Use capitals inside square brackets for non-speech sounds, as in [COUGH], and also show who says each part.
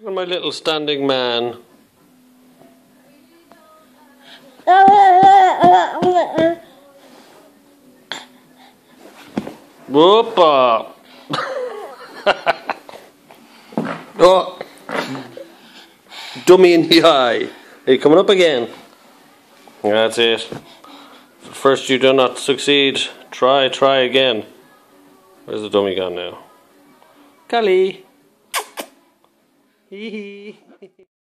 Speaker 1: Look at my little standing man. Whoopa! [LAUGHS] oh! Dummy in the eye. Are you coming up again? That's it. First you do not succeed, try, try again. Where's the dummy gone now? Callie! He [LAUGHS]